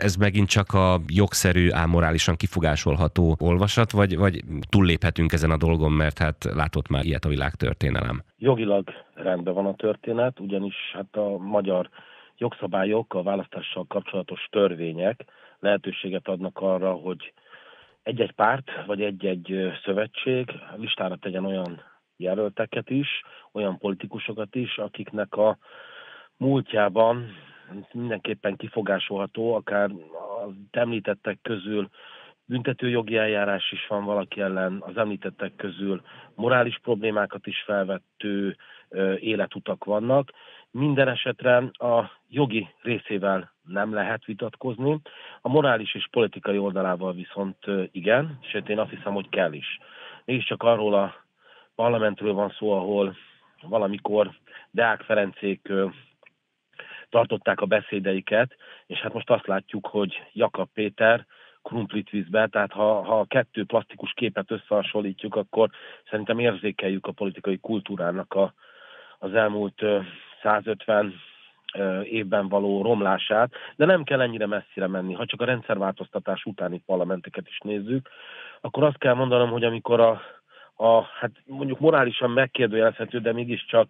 Ez megint csak a jogszerű, ámorálisan kifogásolható olvasat, vagy, vagy túlléphetünk ezen a dolgon, mert hát látott már ilyet a világ történelem? Jogilag rendben van a történet, ugyanis hát a magyar jogszabályok, a választással kapcsolatos törvények lehetőséget adnak arra, hogy egy-egy párt vagy egy-egy szövetség listára tegyen olyan jelölteket is, olyan politikusokat is, akiknek a múltjában mindenképpen kifogásolható, akár az említettek közül büntetőjogi eljárás is van valaki ellen, az említettek közül morális problémákat is felvettő életutak vannak. Minden esetre a jogi részével nem lehet vitatkozni, a morális és politikai oldalával viszont igen, sőt én azt hiszem, hogy kell is. Mégiscsak arról a parlamentről van szó, ahol valamikor Deák Ferencék tartották a beszédeiket, és hát most azt látjuk, hogy Jakab Péter krumplit vízbe, tehát ha, ha a kettő plastikus képet összehasonlítjuk, akkor szerintem érzékeljük a politikai kultúrának a, az elmúlt 150 évben való romlását, de nem kell ennyire messzire menni. Ha csak a rendszerváltoztatás utáni parlamenteket is nézzük, akkor azt kell mondanom, hogy amikor a a, hát mondjuk morálisan megkérdőjelezhető, de mégiscsak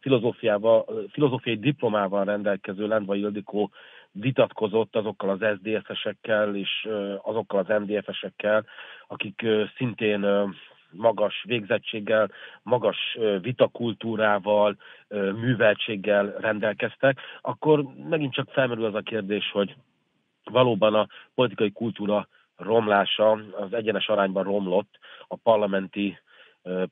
filozófiával, filozófiai diplomával rendelkező Lendvai Ildikó vitatkozott azokkal az SZDSZ-esekkel és azokkal az MDF-esekkel, akik szintén magas végzettséggel, magas vitakultúrával, műveltséggel rendelkeztek, akkor megint csak felmerül az a kérdés, hogy valóban a politikai kultúra romlása az egyenes arányban romlott a parlamenti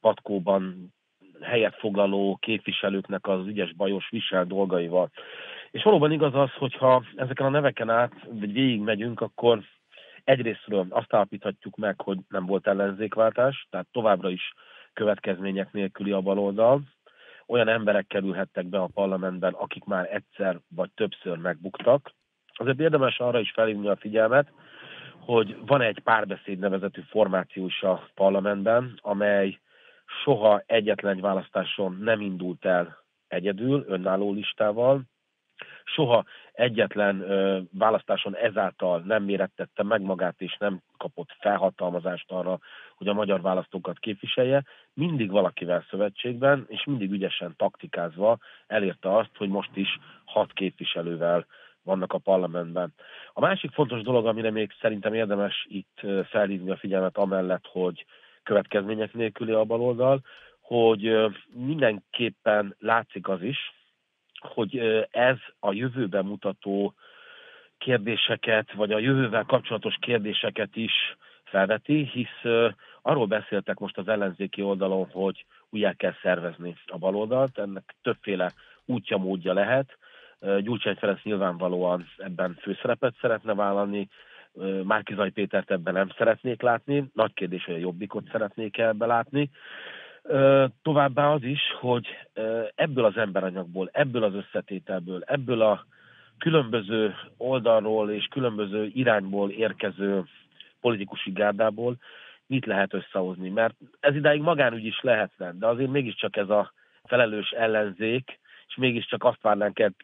patkóban helyet foglaló képviselőknek az ügyes bajos visel dolgaival. És valóban igaz az, hogyha ezeken a neveken át, vagy végig megyünk, akkor egyrésztről azt állapíthatjuk meg, hogy nem volt ellenzékváltás, tehát továbbra is következmények nélküli a baloldal. Olyan emberek kerülhettek be a parlamentben, akik már egyszer vagy többször megbuktak. Azért érdemes arra is felhívni a figyelmet, hogy van egy párbeszéd nevezetű formáció is a parlamentben, amely soha egyetlen választáson nem indult el egyedül, önálló listával, soha egyetlen ö, választáson ezáltal nem mérettette meg magát, és nem kapott felhatalmazást arra, hogy a magyar választókat képviselje, mindig valakivel szövetségben, és mindig ügyesen taktikázva elérte azt, hogy most is hat képviselővel vannak a parlamentben. A másik fontos dolog, amire még szerintem érdemes itt felhívni a figyelmet amellett, hogy következmények nélküli a baloldal, hogy mindenképpen látszik az is, hogy ez a jövőben mutató kérdéseket, vagy a jövővel kapcsolatos kérdéseket is felveti, hisz arról beszéltek most az ellenzéki oldalon, hogy újjá kell szervezni a baloldalt, ennek többféle útja, módja lehet. Gyurcsány Ferenc nyilvánvalóan ebben főszerepet szeretne vállalni, Márkizaj Pétert ebben nem szeretnék látni, nagy kérdés, hogy a Jobbikot szeretnék ebbe látni. Továbbá az is, hogy ebből az emberanyagból, ebből az összetételből, ebből a különböző oldalról és különböző irányból érkező politikusi gárdából mit lehet összehozni. Mert ez idáig magánügy is lehetne, de azért mégiscsak ez a felelős ellenzék, és mégiscsak azt várnánk el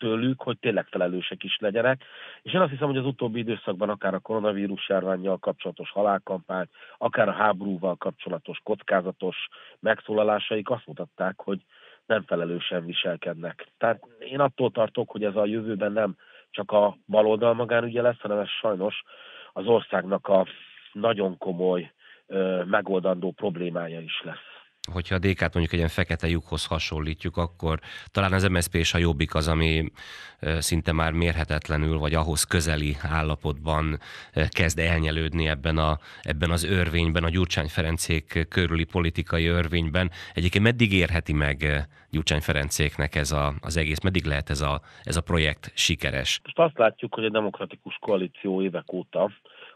tőlük, hogy tényleg felelősek is legyenek. És én azt hiszem, hogy az utóbbi időszakban akár a koronavírus járványjal kapcsolatos halálkampány, akár a háborúval kapcsolatos kockázatos megszólalásaik azt mutatták, hogy nem felelősen viselkednek. Tehát én attól tartok, hogy ez a jövőben nem csak a baloldal magánügye lesz, hanem ez sajnos az országnak a nagyon komoly megoldandó problémája is lesz hogyha a DK-t mondjuk egy ilyen fekete lyukhoz hasonlítjuk, akkor talán az MSZP és a Jobbik az, ami szinte már mérhetetlenül, vagy ahhoz közeli állapotban kezd elnyelődni ebben, a, ebben az örvényben, a Gyurcsány Ferencék körüli politikai örvényben. Egyébként meddig érheti meg Gyurcsány Ferencéknek ez a, az egész, meddig lehet ez a, ez a projekt sikeres? Most azt látjuk, hogy a demokratikus koalíció évek óta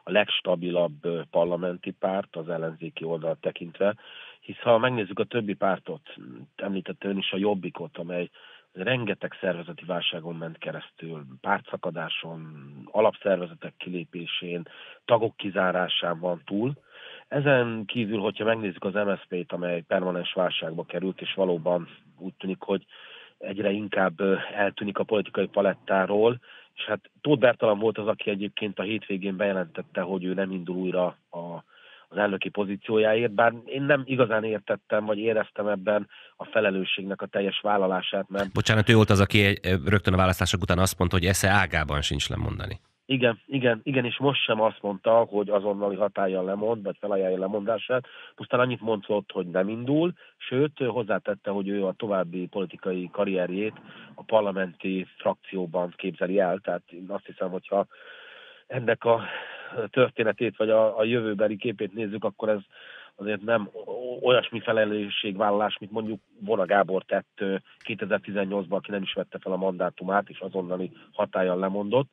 a legstabilabb parlamenti párt az ellenzéki oldalt tekintve, hisz ha megnézzük a többi pártot, említette ön is a Jobbikot, amely rengeteg szervezeti válságon ment keresztül, pártszakadáson, alapszervezetek kilépésén, tagok kizárásán van túl. Ezen kívül, hogyha megnézzük az MSZP-t, amely permanens válságba került, és valóban úgy tűnik, hogy egyre inkább eltűnik a politikai palettáról, és hát Tóth Bertalan volt az, aki egyébként a hétvégén bejelentette, hogy ő nem indul újra a az elnöki pozíciójáért, bár én nem igazán értettem, vagy éreztem ebben a felelősségnek a teljes vállalását. Mert... Bocsánat, ő volt az, aki rögtön a választások után azt mondta, hogy esze ágában sincs lemondani. Igen, igen, igen, és most sem azt mondta, hogy azonnali hatállyal lemond, vagy felajánlja lemondását. Pusztán annyit mondott, hogy nem indul, sőt, hozzátette, hogy ő a további politikai karrierjét a parlamenti frakcióban képzeli el. Tehát én azt hiszem, hogyha ennek a történetét, vagy a, a jövőbeli képét nézzük, akkor ez azért nem olyasmi felelősségvállalás, mint mondjuk Vona Gábor tett 2018-ban, aki nem is vette fel a mandátumát, és azonnali hatállyal lemondott.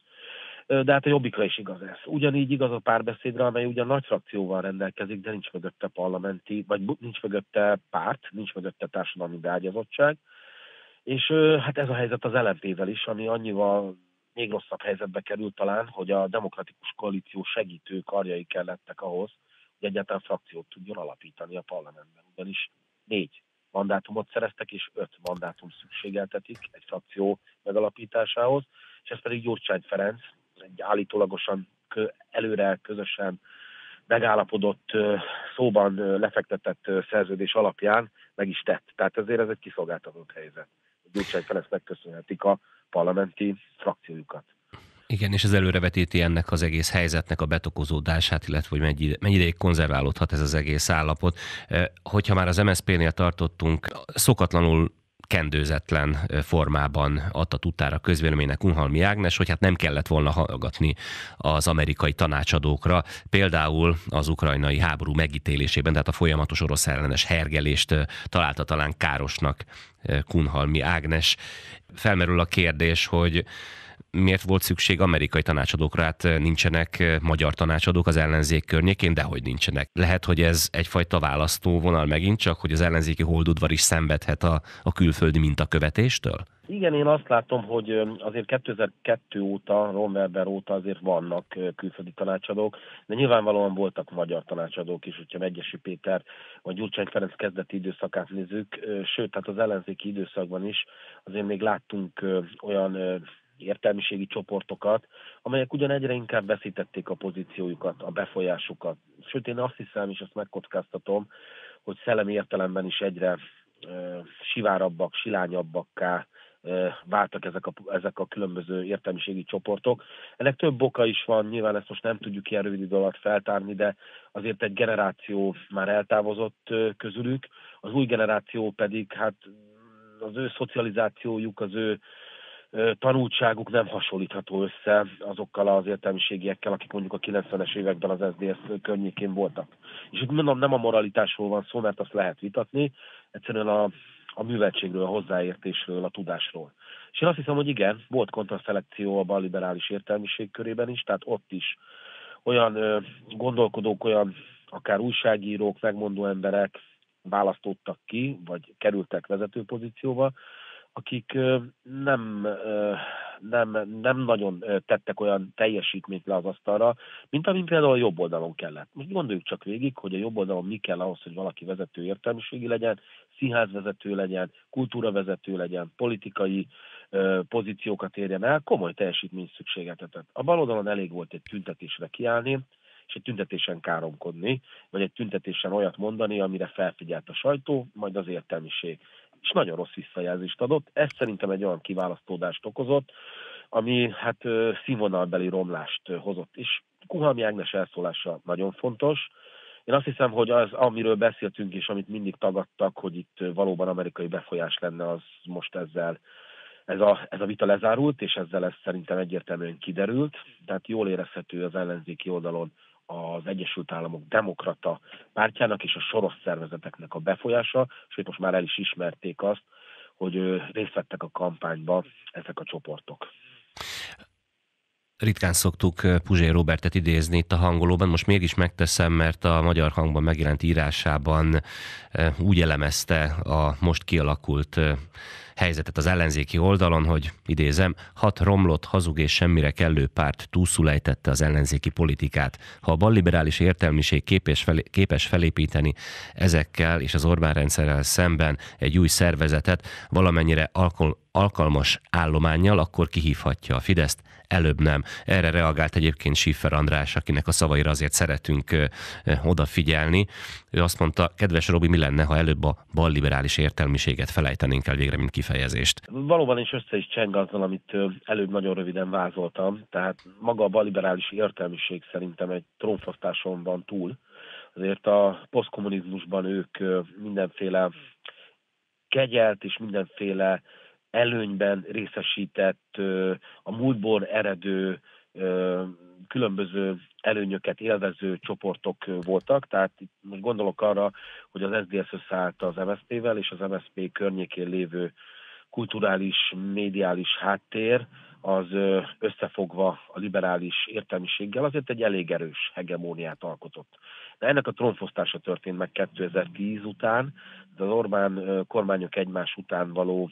De hát a jobbikra is igaz ez. Ugyanígy igaz a párbeszédre, amely ugyan nagy frakcióval rendelkezik, de nincs mögötte parlamenti, vagy nincs mögötte párt, nincs mögötte társadalmi beágyazottság. És hát ez a helyzet az lmp is, ami annyival még rosszabb helyzetbe került talán, hogy a demokratikus koalíció segítő karjai kellettek ahhoz, hogy egyáltalán frakciót tudjon alapítani a parlamentben. Ugyanis négy mandátumot szereztek, és öt mandátum szükségeltetik egy frakció megalapításához, és ez pedig Gyurcsány Ferenc egy állítólagosan előre közösen megállapodott, szóban lefektetett szerződés alapján meg is tett. Tehát ezért ez egy kiszolgáltatott helyzet. Gyurcsány Ferencnek köszönhetik a parlamenti frakciójukat. Igen, és ez előrevetíti ennek az egész helyzetnek a betokozódását, illetve hogy mennyi, mennyi ideig konzerválódhat ez az egész állapot. Hogyha már az MSZP-nél tartottunk, szokatlanul kendőzetlen formában adta tudtára közvéleménynek Unhalmi Ágnes, hogy hát nem kellett volna hallgatni az amerikai tanácsadókra, például az ukrajnai háború megítélésében, tehát a folyamatos orosz ellenes hergelést találta talán károsnak Kunhalmi Ágnes. Felmerül a kérdés, hogy miért volt szükség amerikai tanácsadókra? Hát nincsenek magyar tanácsadók az ellenzék környékén, de hogy nincsenek. Lehet, hogy ez egyfajta választóvonal megint csak, hogy az ellenzéki holdudvar is szenvedhet a, a külföldi mintakövetéstől? Igen, én azt látom, hogy azért 2002 óta, Ron Weber óta azért vannak külföldi tanácsadók, de nyilvánvalóan voltak magyar tanácsadók is, hogyha Megyesi Péter vagy Gyurcsány Ferenc kezdeti időszakát nézzük, sőt, hát az ellenzéki időszakban is azért még láttunk olyan értelmiségi csoportokat, amelyek ugyan egyre inkább veszítették a pozíciójukat, a befolyásukat. Sőt, én azt hiszem, és ezt megkockáztatom, hogy szellemi értelemben is egyre e, sivárabbak, silányabbakká e, váltak ezek a, ezek a különböző értelmiségi csoportok. Ennek több oka is van, nyilván ezt most nem tudjuk ilyen rövid idő alatt feltárni, de azért egy generáció már eltávozott közülük, az új generáció pedig hát az ő szocializációjuk, az ő tanultságuk nem hasonlítható össze azokkal az értelmiségiekkel, akik mondjuk a 90-es években az SZDSZ környékén voltak. És itt mondom, nem a moralitásról van szó, mert azt lehet vitatni, egyszerűen a, a műveltségről, a hozzáértésről, a tudásról. És én azt hiszem, hogy igen, volt kontraszelekció a balliberális értelmiség körében is, tehát ott is olyan ö, gondolkodók, olyan akár újságírók, megmondó emberek választottak ki, vagy kerültek vezető pozícióba, akik nem, nem, nem nagyon tettek olyan teljesítményt le az asztalra, mint amin például a jobb oldalon kellett. Most gondoljuk csak végig, hogy a jobb oldalon mi kell ahhoz, hogy valaki vezető értelmiségi legyen, színházvezető legyen, kultúravezető legyen, politikai pozíciókat érjen el, komoly teljesítmény szükségeltetett. A bal oldalon elég volt egy tüntetésre kiállni, és egy tüntetésen káromkodni, vagy egy tüntetésen olyat mondani, amire felfigyelt a sajtó, majd az értelmiség és nagyon rossz visszajelzést adott. Ez szerintem egy olyan kiválasztódást okozott, ami hát színvonalbeli romlást hozott. És Kuhalmi Ágnes elszólása nagyon fontos. Én azt hiszem, hogy az, amiről beszéltünk, és amit mindig tagadtak, hogy itt valóban amerikai befolyás lenne, az most ezzel ez a, ez a vita lezárult, és ezzel ez szerintem egyértelműen kiderült. Tehát jól érezhető az ellenzéki oldalon az Egyesült Államok demokrata pártjának és a soros szervezeteknek a befolyása, sőt most már el is ismerték azt, hogy részt vettek a kampányba ezek a csoportok. Ritkán szoktuk Puzsé Robertet idézni itt a hangolóban, most mégis megteszem, mert a magyar hangban megjelent írásában úgy elemezte a most kialakult helyzetet az ellenzéki oldalon, hogy idézem, hat romlott, hazug és semmire kellő párt túlszulejtette az ellenzéki politikát. Ha a balliberális értelmiség képes, felé, képes felépíteni ezekkel és az Orbán rendszerrel szemben egy új szervezetet, valamennyire alkol, alkalmas állományjal, akkor kihívhatja a Fideszt, előbb nem. Erre reagált egyébként Schiffer András, akinek a szavaira azért szeretünk odafigyelni. Ő azt mondta, kedves Robi, mi lenne, ha előbb a balliberális értelmiséget felejtenénk el végre, mint kifejezést? Valóban is össze is cseng azzal, amit előbb nagyon röviden vázoltam. Tehát maga a balliberális értelmiség szerintem egy trónfosztáson van túl. Azért a posztkommunizmusban ők mindenféle kegyelt és mindenféle előnyben részesített, a múltból eredő különböző előnyöket élvező csoportok voltak, tehát most gondolok arra, hogy az SZDSZ összeállt az MSZP-vel, és az MSZP környékén lévő kulturális, médiális háttér, az összefogva a liberális értelmiséggel azért egy elég erős hegemóniát alkotott. De ennek a trónfosztása történt meg 2010 után, de az Orbán kormányok egymás után való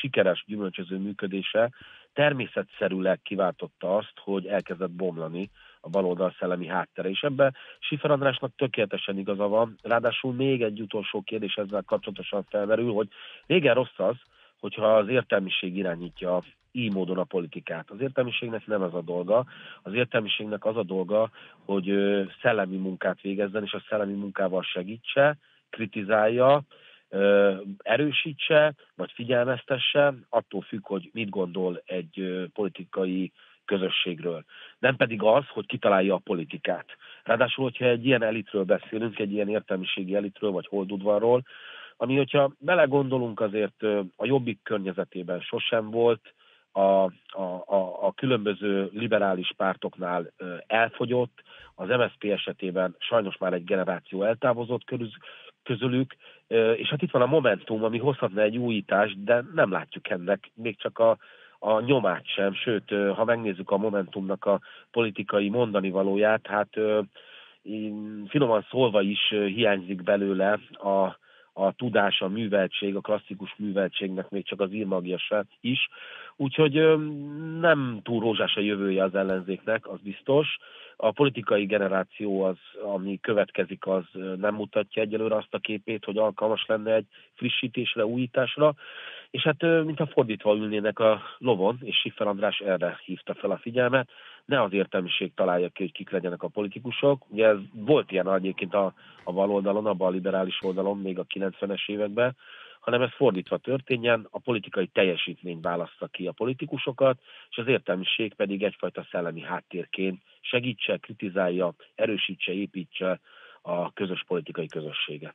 sikeres, gyümölcsöző működése természetszerűleg kiváltotta azt, hogy elkezdett bomlani a baloldal szellemi háttere. És ebben Sifer Andrásnak tökéletesen igaza van. Ráadásul még egy utolsó kérdés ezzel kapcsolatosan felmerül, hogy régen rossz az, hogyha az értelmiség irányítja így módon a politikát. Az értelmiségnek nem ez a dolga. Az értelmiségnek az a dolga, hogy szellemi munkát végezzen, és a szellemi munkával segítse, kritizálja, erősítse, vagy figyelmeztesse, attól függ, hogy mit gondol egy politikai közösségről. Nem pedig az, hogy kitalálja a politikát. Ráadásul, hogyha egy ilyen elitről beszélünk, egy ilyen értelmiségi elitről, vagy holdudvarról, ami, hogyha belegondolunk, azért a jobbik környezetében sosem volt, a, a, a, a különböző liberális pártoknál elfogyott, az MSZP esetében sajnos már egy generáció eltávozott közülük, és hát itt van a Momentum, ami hozhatna egy újítást, de nem látjuk ennek még csak a, a nyomát sem, sőt, ha megnézzük a Momentumnak a politikai mondani valóját, hát finoman szólva is hiányzik belőle a, a tudás, a műveltség, a klasszikus műveltségnek még csak az írmagja sem is. Úgyhogy nem túl rózsás a jövője az ellenzéknek, az biztos. A politikai generáció, az, ami következik, az nem mutatja egyelőre azt a képét, hogy alkalmas lenne egy frissítésre, újításra. És hát mintha fordítva ülnének a lovon, és Siffer András erre hívta fel a figyelmet, ne az értelmiség találja ki, hogy kik legyenek a politikusok. Ugye ez volt ilyen egyébként a, a bal oldalon, a liberális oldalon még a 90-es években, hanem ez fordítva történjen, a politikai teljesítmény választa ki a politikusokat, és az értelmiség pedig egyfajta szellemi háttérként segítse, kritizálja, erősítse, építse a közös politikai közösséget.